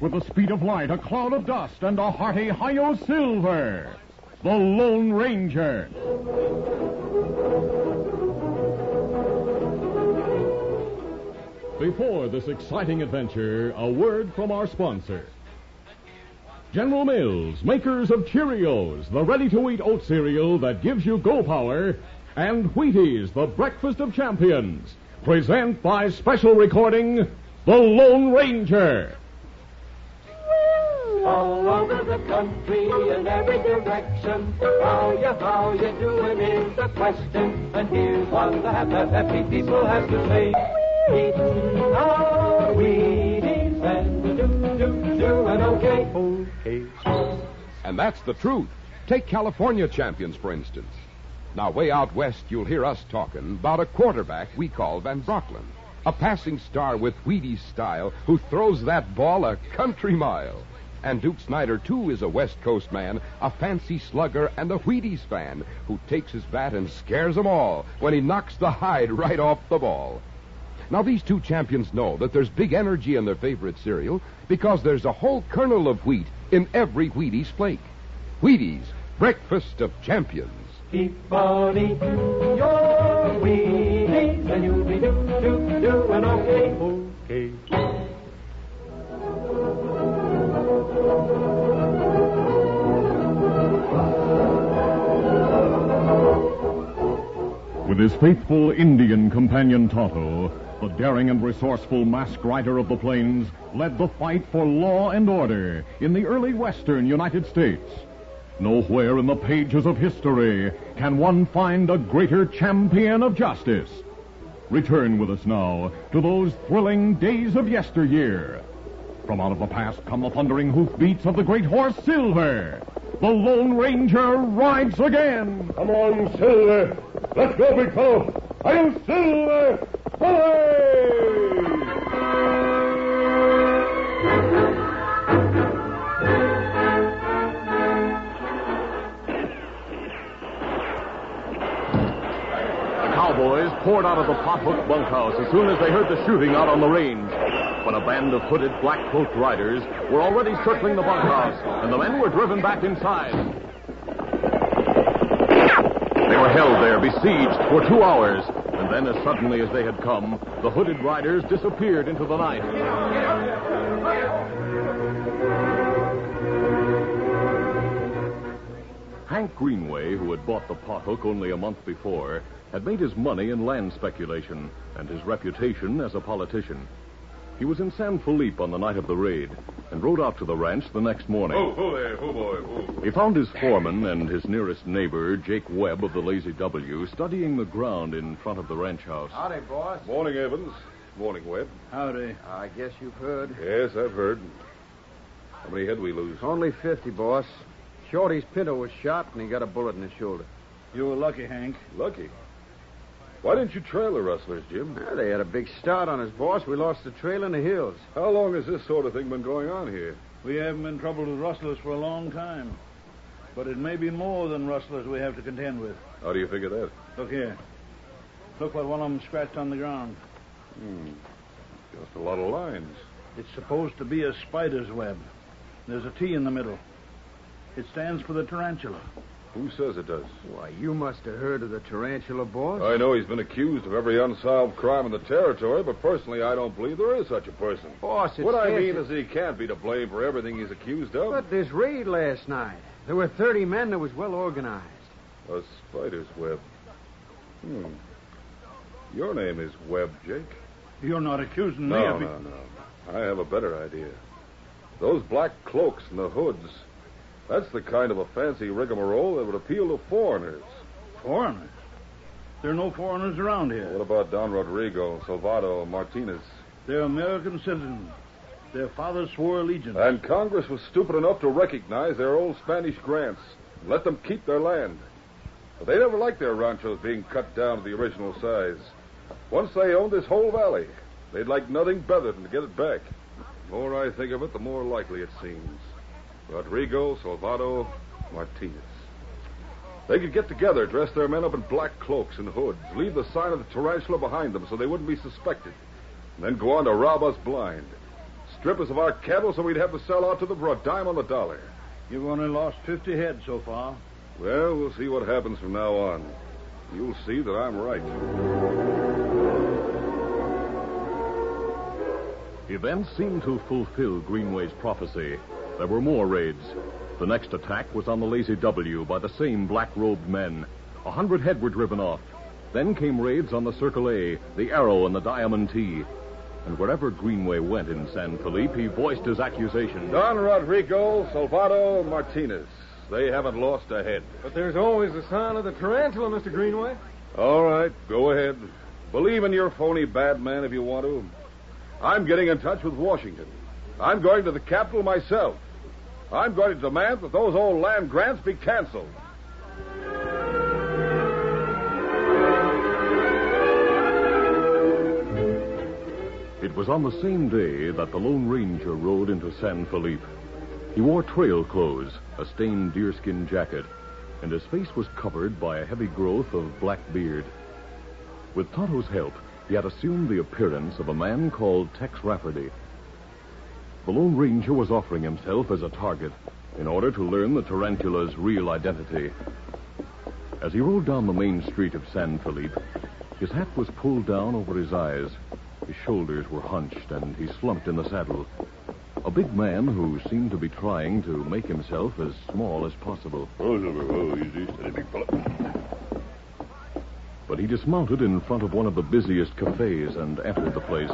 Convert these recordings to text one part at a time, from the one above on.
with the speed of light, a cloud of dust, and a hearty Hi-Yo Silver, the Lone Ranger. Before this exciting adventure, a word from our sponsor. General Mills, makers of Cheerios, the ready-to-eat oat cereal that gives you go power, and Wheaties, the breakfast of champions, present by special recording, The Lone Ranger. All over the country in every direction. How you, how you doing is the question. And here's what the happy, happy people have to say. Eating our Wheaties and do, do, doing okay. Okay. And that's the truth. Take California champions, for instance. Now, way out west, you'll hear us talking about a quarterback we call Van Brocklin. A passing star with Wheaties style who throws that ball a country mile. And Duke Snider, too, is a West Coast man, a fancy slugger, and a Wheaties fan who takes his bat and scares them all when he knocks the hide right off the ball. Now, these two champions know that there's big energy in their favorite cereal because there's a whole kernel of wheat in every Wheaties flake. Wheaties, breakfast of champions. Keep on eating your Wheaties and you'll be do, do, doing okay. Okay. With his faithful Indian companion Tonto, the daring and resourceful masked rider of the plains led the fight for law and order in the early western United States. Nowhere in the pages of history can one find a greater champion of justice. Return with us now to those thrilling days of yesteryear. From out of the past come the thundering hoofbeats of the great horse Silver. The Lone Ranger rides again. Come on, Silver. Let's go, big fellow. Hi-Yo Silver. Away! The cowboys poured out of the pothook bunkhouse as soon as they heard the shooting out on the range. When a band of hooded, black-cloaked riders were already circling the bunkhouse, and the men were driven back inside. They were held there, besieged, for two hours, and then, as suddenly as they had come, the hooded riders disappeared into the night. Hank Greenway, who had bought the pothook only a month before, had made his money in land speculation and his reputation as a politician. He was in San Felipe on the night of the raid and rode out to the ranch the next morning. Oh, oh there, oh boy, oh. He found his foreman and his nearest neighbor, Jake Webb of the Lazy W, studying the ground in front of the ranch house. Howdy, boss. Morning, Evans. Morning, Webb. Howdy. I guess you've heard. Yes, I've heard. How many head we lose? Only 50, boss. Shorty's Pinto was shot, and he got a bullet in his shoulder. You were lucky, Hank. Lucky. Why didn't you trail the rustlers, Jim? Well, they had a big start on us, boss. We lost the trail in the hills. How long has this sort of thing been going on here? We haven't been troubled with rustlers for a long time. But it may be more than rustlers we have to contend with. How do you figure that? Look here. Look what one of them scratched on the ground. Hmm. Just a lot of lines. It's supposed to be a spider's web. There's a T in the middle. It stands for the tarantula. Who says it does? Why, you must have heard of the tarantula, boss. I know he's been accused of every unsolved crime in the territory, but personally, I don't believe there is such a person. Boss, it's what I mean is he can't be to blame for everything he's accused of. But this raid last night, there were 30 men that was well organized. A spider's web. Hmm. Your name is Webb, Jake. You're not accusing me No, of... no, no. I have a better idea. Those black cloaks and the hoods. That's the kind of a fancy rigmarole that would appeal to foreigners. Foreigners? There are no foreigners around here. What about Don Rodrigo, Salvado, Martinez? They're American citizens. Their fathers swore allegiance. And Congress was stupid enough to recognize their old Spanish grants and let them keep their land. But they never liked their ranchos being cut down to the original size. Once they owned this whole valley, they'd like nothing better than to get it back. The more I think of it, the more likely it seems. Rodrigo, Salvado, Martinez. They could get together, dress their men up in black cloaks and hoods, leave the sign of the tarantula behind them so they wouldn't be suspected, and then go on to rob us blind. strip us of our cattle so we'd have to sell out to them for a dime on the dollar. You've only lost 50 head so far. Well, we'll see what happens from now on. You'll see that I'm right. Events seemed to fulfill Greenway's prophecy. There were more raids. The next attack was on the Lazy W by the same black robed men. A hundred head were driven off. Then came raids on the Circle A, the Arrow, and the Diamond T. And wherever Greenway went in San Felipe, he voiced his accusation. Don Rodrigo, Salvado, Martinez. They haven't lost a head. But there's always the sign of the tarantula, Mr. Greenway. All right, go ahead. Believe in your phony bad man if you want to. I'm getting in touch with Washington. I'm going to the capital myself. I'm going to demand that those old land grants be canceled. It was on the same day that the Lone Ranger rode into San Felipe. He wore trail clothes, a stained deerskin jacket, and his face was covered by a heavy growth of black beard. With Tonto's help, he had assumed the appearance of a man called Tex Rafferty. The Lone Ranger was offering himself as a target in order to learn the tarantula's real identity. As he rode down the main street of San Felipe, his hat was pulled down over his eyes. His shoulders were hunched, and he slumped in the saddle. A big man who seemed to be trying to make himself as small as possible. Oh. Oh, easy. Steady, big fella. But he dismounted in front of one of the busiest cafes and entered the place.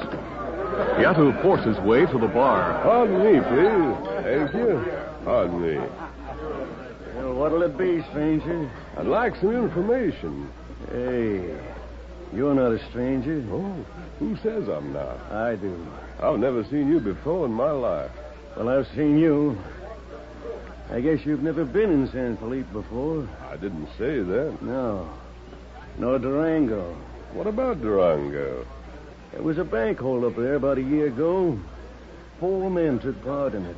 He had to force his way to the bar. Pardon me, please. Thank you. Pardon me. Well, what'll it be, stranger? I'd like some information. Hey, you're not a stranger. Oh, who says I'm not? I do. I've never seen you before in my life. Well, I've seen you. I guess you've never been in San Felipe before. I didn't say that. No. Nor Durango. What about Durango? There was a bank hold up there about a year ago. Four men took part in it.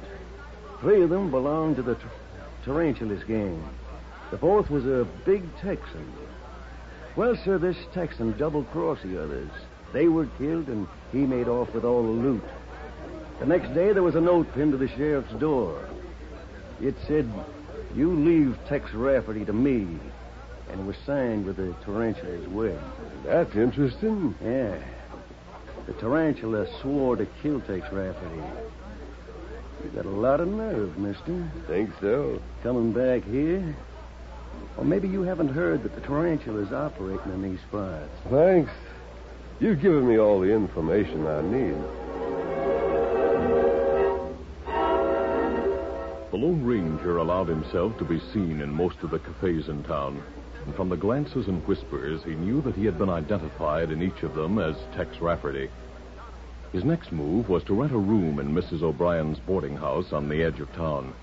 Three of them belonged to the Tar- Tarantulas gang. The fourth was a big Texan. Well, sir, this Texan double-crossed the others. They were killed, and he made off with all the loot. The next day, there was a note pinned to the sheriff's door. It said, You leave Tex Rafferty to me. And it was signed with the Tarantula's web. That's interesting. Yeah. The tarantula swore to kill Tex Rafferty. You got a lot of nerve, mister. Think so? Coming back here? Or maybe you haven't heard that the tarantula's operating in these spots. Thanks. You've given me all the information I need. The Lone Ranger allowed himself to be seen in most of the cafes in town. And from the glances and whispers, he knew that he had been identified in each of them as Tex Rafferty. His next move was to rent a room in Mrs. O'Brien's boarding house on the edge of town.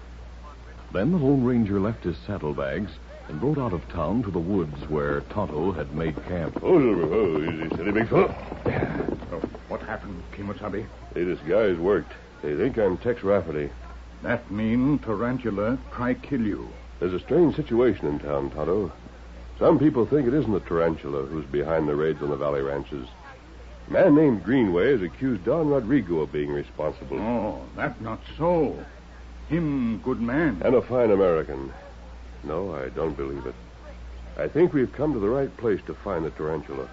Then the Lone Ranger left his saddlebags and rode out of town to the woods where Tonto had made camp. Oh. Oh, easy. Steady, big fella. Oh, what happened, Kimosabe? They disguise worked. They think I'm Tex Rafferty. That mean Tarantula try kill you. There's a strange situation in town, Tonto. Some people think it isn't the tarantula who's behind the raids on the valley ranches. A man named Greenway has accused Don Rodrigo of being responsible. Oh, that not so. Him good man. And a fine American. No, I don't believe it. I think we've come to the right place to find the tarantula.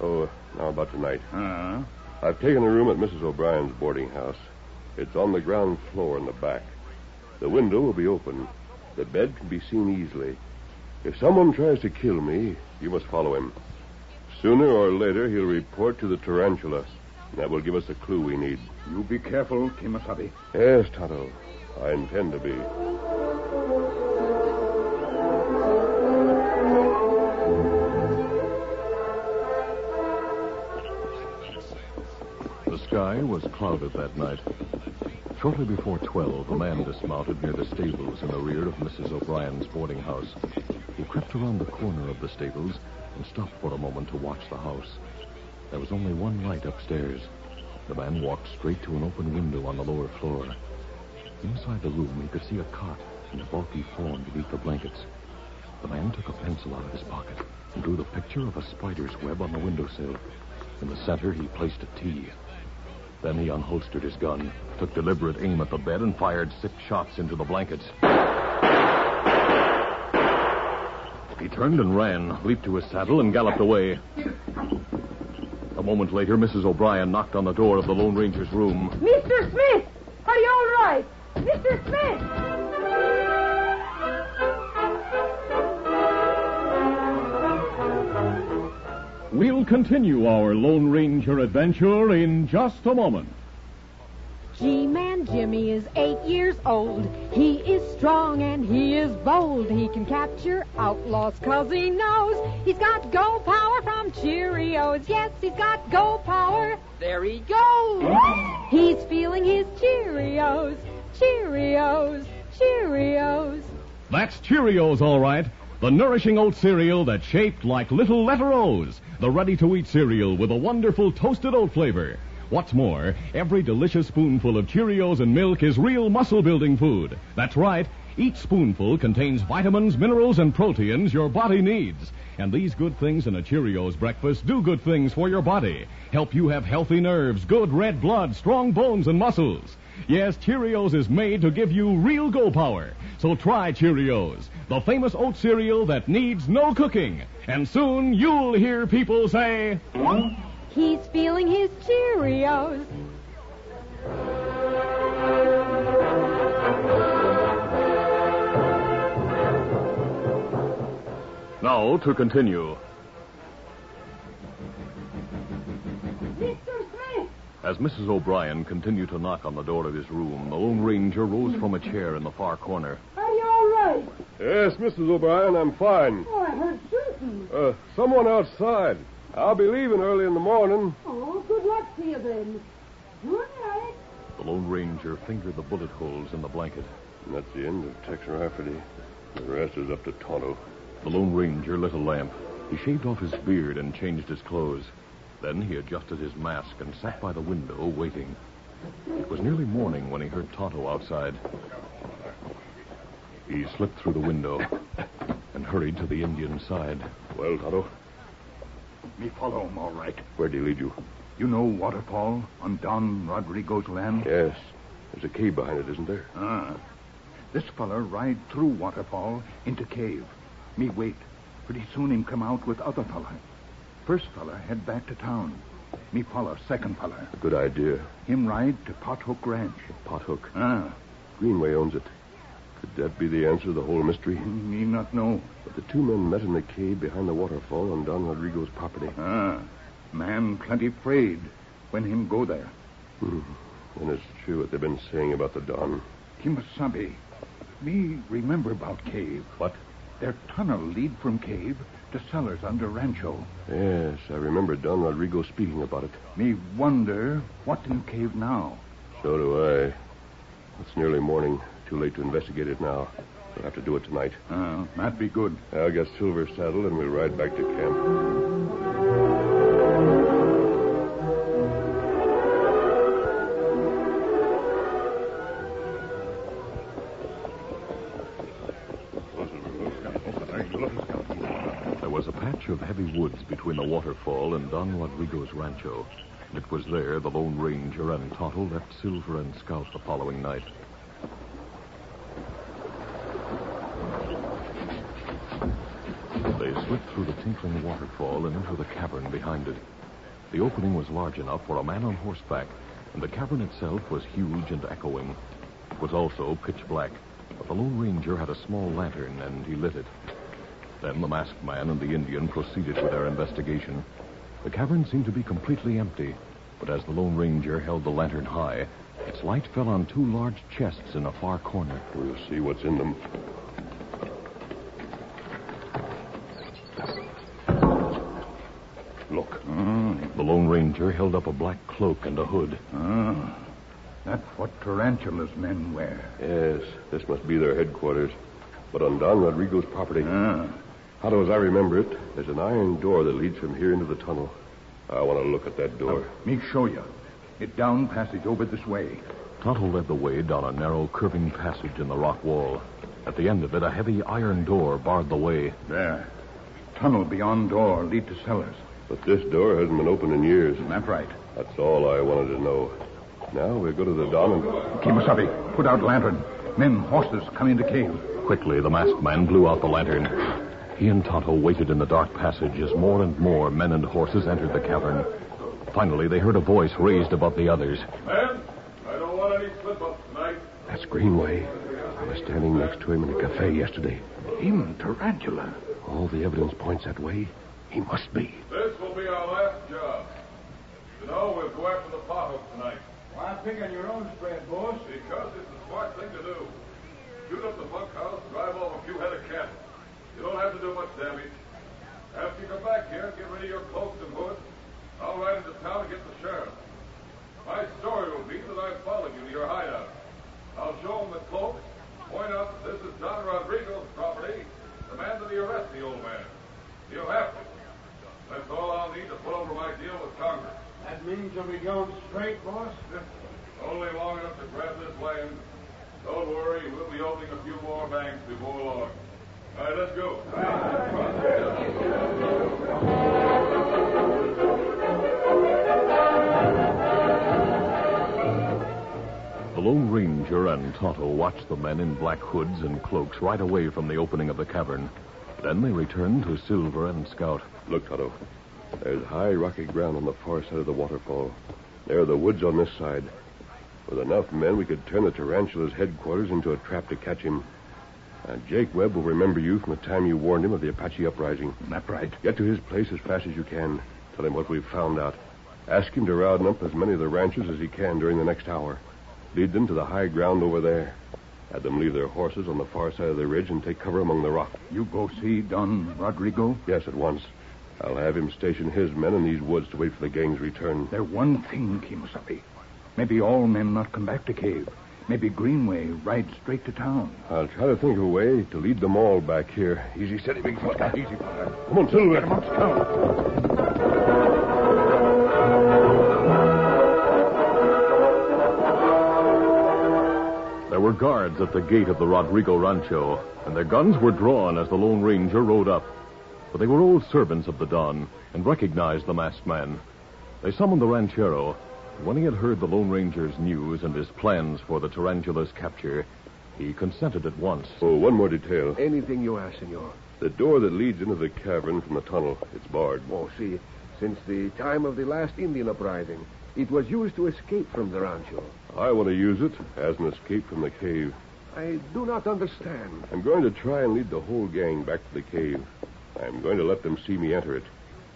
Oh, now about tonight. Uh, I've taken a room at Mrs. O'Brien's boarding house. It's on the ground floor in the back. The window will be open. The bed can be seen easily. If someone tries to kill me, you must follow him. Sooner or later, he'll report to the tarantula. That will give us the clue we need. you be careful, Kimosabe. Yes, Tonto. I intend to be. The sky was clouded that night. Shortly before 12, a man dismounted near the stables in the rear of Mrs. O'Brien's boarding house. He crept around the corner of the stables and stopped for a moment to watch the house. There was only one light upstairs. The man walked straight to an open window on the lower floor. Inside the room, he could see a cot and a bulky form beneath the blankets. The man took a pencil out of his pocket and drew the picture of a spider's web on the windowsill. In the center, he placed a T. Then he unholstered his gun, took deliberate aim at the bed, and fired six shots into the blankets. He turned and ran, leaped to his saddle, and galloped away. A moment later, Mrs. O'Brien knocked on the door of the Lone Ranger's room. Mr. Smith, are you all right? Mr. Smith! We'll continue our Lone Ranger adventure in just a moment. Jimmy is eight years old. He is strong and he is bold. He can capture outlaws cause he knows he's got go power from Cheerios. Yes, he's got go power. There he goes. He's feeling his Cheerios. Cheerios. Cheerios. That's Cheerios, all right. The nourishing oat cereal that's shaped like little letter O's. The ready to eat cereal with a wonderful toasted oat flavor. What's more, every delicious spoonful of Cheerios and milk is real muscle building food. That's right. Each spoonful contains vitamins, minerals, and proteins your body needs. And these good things in a Cheerios breakfast do good things for your body. Help you have healthy nerves, good red blood, strong bones, and muscles. Yes, Cheerios is made to give you real go power. So try Cheerios, the famous oat cereal that needs no cooking. And soon you'll hear people say, He's feeling his Cheerios. Now to continue. Mr. Smith! As Mrs. O'Brien continued to knock on the door of his room, the Lone Ranger rose from a chair in the far corner. Are you all right? Yes, Mrs. O'Brien, I'm fine. Oh, I heard shooting. Uh, someone outside. I'll be leaving early in the morning. Oh, good luck to you then. Good night. The Lone Ranger fingered the bullet holes in the blanket. And that's the end of Tex Rafferty. The rest is up to Tonto. The Lone Ranger lit a lamp. He shaved off his beard and changed his clothes. Then he adjusted his mask and sat by the window waiting. It was nearly morning when he heard Tonto outside. He slipped through the window and hurried to the Indian's side. Well, Tonto, Me follow him, all right. where'd he lead you? You know Waterfall on Don Rodrigo's land? Yes. There's a cave behind it, isn't there? Ah. This feller ride through Waterfall into cave. Me wait. Pretty soon him come out with other fella. First fella head back to town. Me follow second fella. A good idea. Him ride to Pothook Ranch. Pothook. Ah. Greenway owns it. Could that be the answer to the whole mystery? Me not know. But the two men met in the cave behind the waterfall on Don Rodrigo's property. Ah. Man plenty afraid when him go there. Hmm. And it's true what they've been saying about the Don. Kimasabi. Me remember about cave. What? Their tunnel lead from cave to cellars under Rancho. Yes, I remember Don Rodrigo speaking about it. Me wonder what in cave now. So do I. It's nearly morning. Too late to investigate it now. We'll have to do it tonight. Ah, that'd be good. I'll get Silver saddled and we'll ride back to camp. There was a patch of heavy woods between the waterfall and Don Rodrigo's rancho. It was there the Lone Ranger and Tonto left Silver and Scout the following night. They slipped through the tinkling waterfall and into the cavern behind it. The opening was large enough for a man on horseback, and the cavern itself was huge and echoing. It was also pitch black, but the Lone Ranger had a small lantern, and he lit it. Then the masked man and the Indian proceeded with their investigation. The cavern seemed to be completely empty, but as the Lone Ranger held the lantern high, its light fell on two large chests in a far corner. We'll see what's in them. Look. The Lone held up a black cloak and a hood. Ah, that's what Tarantula's men wear. Yes, this must be their headquarters. But on Don Rodrigo's property. Ah, How as I remember it, there's an iron door that leads from here into the tunnel. I want to look at that door. me show you. It down passage over this way. Tonto led the way down a narrow, curving passage in the rock wall. At the end of it, a heavy iron door barred the way. There. Tunnel beyond door lead to cellars. But this door hasn't been open in years. That's right. That's all I wanted to know. Now we'll go to the Don and. Kimasabi, put out lantern. Men, horses, come into cave. Quickly, the masked man blew out the lantern. He and Tonto waited in the dark passage as more and more men and horses entered the cavern. Finally, they heard a voice raised above the others. Men, I don't want any slip-ups tonight. That's Greenway. I was standing next to him in the cafe yesterday. Him, Tarantula. All the evidence points that way. He must be. This will be our last job. You know, we'll go after the pothooks tonight. Why pick on your own spread, boss? Because it's the smart thing to do. Shoot up the bunkhouse, drive off a few head of cattle. You don't have to do much damage. After you come back here and get rid of your cloaks and hood. I'll ride into town and get the sheriff. My story will be that I followed you to your hideout. I'll show him the cloaks, point out that this is Don Rodrigo's property, demand that he arrest the old man. He'll have to. That's all I'll need to pull over my deal with Congress. That means you'll be going straight, boss? Only long enough to grab this land. Don't worry, we'll be opening a few more banks before long. All right, let's go. The Lone Ranger and Tonto watched the men in black hoods and cloaks right away from the opening of the cavern. Then they returned to Silver and Scout. Look, Tonto. There's high rocky ground on the far side of the waterfall. There are the woods on this side. With enough men, we could turn the tarantula's headquarters into a trap to catch him. Uh, Jake Webb will remember you from the time you warned him of the Apache uprising. That's right. Get to his place as fast as you can. Tell him what we've found out. Ask him to round up as many of the ranchers as he can during the next hour. Lead them to the high ground over there. Have them leave their horses on the far side of the ridge and take cover among the rocks. You go see Don Rodrigo? Yes, at once. I'll have him station his men in these woods to wait for the gang's return. There's one thing, Kimasabi. Maybe all men not come back to cave. Maybe Greenway ride straight to town. I'll try to think of a way to lead them all back here. Easy, steady, big fella. Easy, fella. Come on, Silver. Get 'em up, guards at the gate of the Rodrigo Rancho, and their guns were drawn as the Lone Ranger rode up. But they were old servants of the Don and recognized the masked man. They summoned the ranchero. and When he had heard the Lone Ranger's news and his plans for the tarantula's capture, he consented at once. Oh, one more detail. Anything you ask, senor. The door that leads into the cavern from the tunnel, it's barred. Oh, see, since the time of the last Indian uprising, it was used to escape from the rancho. I want to use it as an escape from the cave. I do not understand. I'm going to try and lead the whole gang back to the cave. I'm going to let them see me enter it.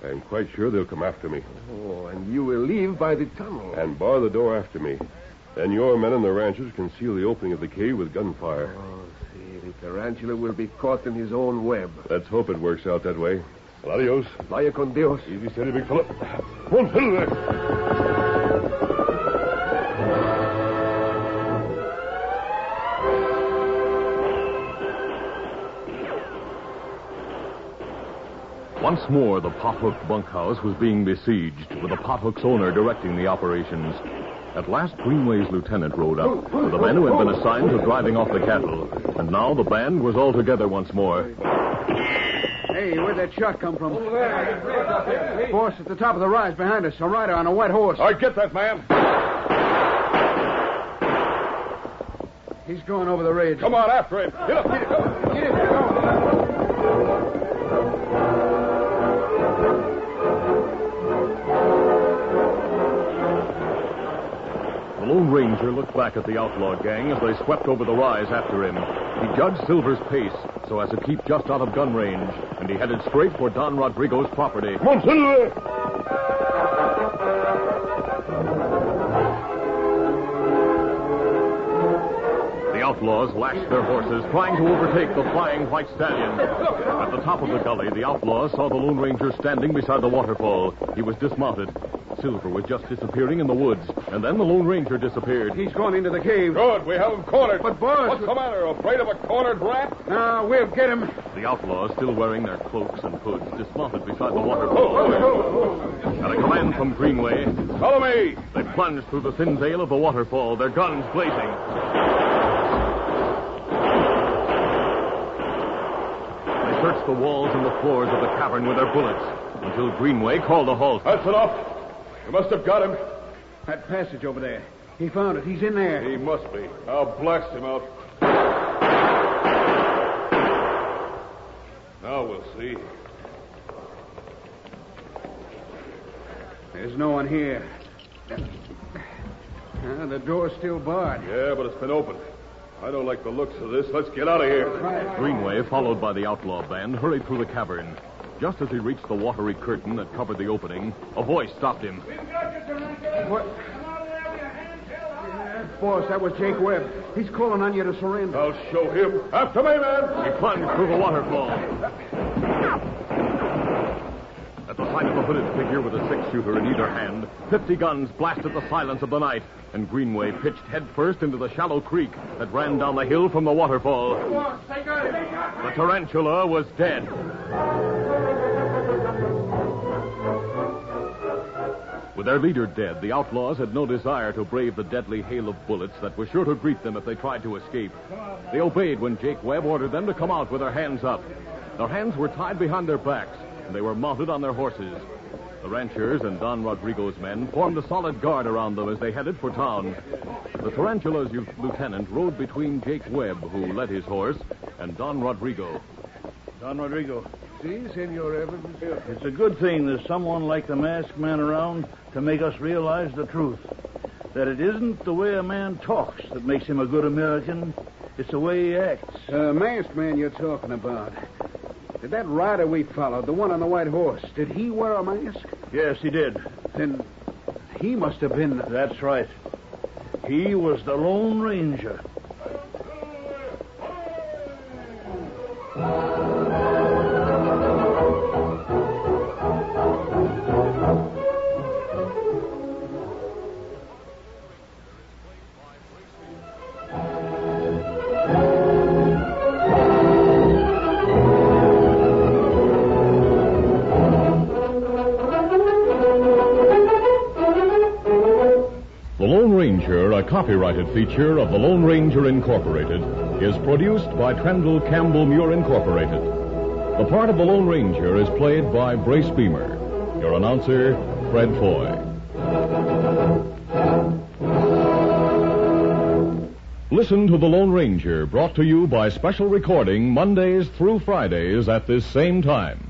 I'm quite sure they'll come after me. Oh, and you will leave by the tunnel. And bar the door after me. Then your men and the ranchers can seal the opening of the cave with gunfire. Oh, see, the tarantula will be caught in his own web. Let's hope it works out that way. Well, adios. Vaya con Dios. Easy, steady, big fella. Come on, Silver. Once more, the Pothook bunkhouse was being besieged, with the Pothook's owner directing the operations. At last, Greenway's lieutenant rode up, with the men who had been assigned to driving off the cattle. And now the band was all together once more. Hey, where'd that shot come from? Over there. Boss, at the top of the rise behind us, a rider on a white horse. All right, get that man. He's going over the ridge. Come on, after him. Get up, Peter. Come on. Get it, The Lone Ranger looked back at the outlaw gang as they swept over the rise after him. He judged Silver's pace so as to keep just out of gun range, and he headed straight for Don Rodrigo's property. Come on, Silver. The outlaws lashed their horses, trying to overtake the flying white stallion. At the top of the gully, the outlaws saw the Lone Ranger standing beside the waterfall. He was dismounted. Silver was just disappearing in the woods, and then the Lone Ranger disappeared. He's gone into the cave. Good, we have him cornered. But, boss... What's the matter? Afraid of a cornered rat? No, we'll get him. The outlaws, still wearing their cloaks and hoods, dismounted beside the waterfall. At a command from Greenway, Follow me. they plunged through the thin veil of the waterfall, their guns blazing. They searched the walls and the floors of the cavern with their bullets until Greenway called a halt. That's enough. You must have got him. That passage over there. He found it. He's in there. He must be. I'll blast him out. Now we'll see. There's no one here. Uh, the door's still barred. Yeah, but it's been opened. I don't like the looks of this. Let's get out of here. Greenway, followed by the outlaw band, hurried through the cavern. Just as he reached the watery curtain that covered the opening, a voice stopped him. What? Boss, that was Jake Webb. He's calling on you to surrender. I'll show him. After me, man. He plunged through the waterfall. At the sight of a hooded figure with a six-shooter in either hand, 50 guns blasted the silence of the night, and Greenway pitched headfirst into the shallow creek that ran down the hill from the waterfall. The tarantula was dead. Their leader dead, the outlaws had no desire to brave the deadly hail of bullets that was sure to greet them if they tried to escape. They obeyed when Jake Webb ordered them to come out with their hands up. Their hands were tied behind their backs, and they were mounted on their horses. The ranchers and Don Rodrigo's men formed a solid guard around them as they headed for town. The Tarantula's lieutenant rode between Jake Webb, who led his horse, and Don Rodrigo. Don Rodrigo, See, Senor Evans? it's a good thing there's someone like the masked man around to make us realize the truth. That it isn't the way a man talks that makes him a good American. It's the way he acts. Uh, masked man you're talking about. Did that rider we followed, the one on the white horse, did he wear a mask? Yes, he did. Then he must have been. That's right. He was the Lone Ranger. Copyrighted feature of the Lone Ranger Incorporated, is produced by Trendle Campbell Muir Incorporated. The part of the Lone Ranger is played by Brace Beemer. Your announcer, Fred Foy. Listen to The Lone Ranger, brought to you by special recording Mondays through Fridays at this same time.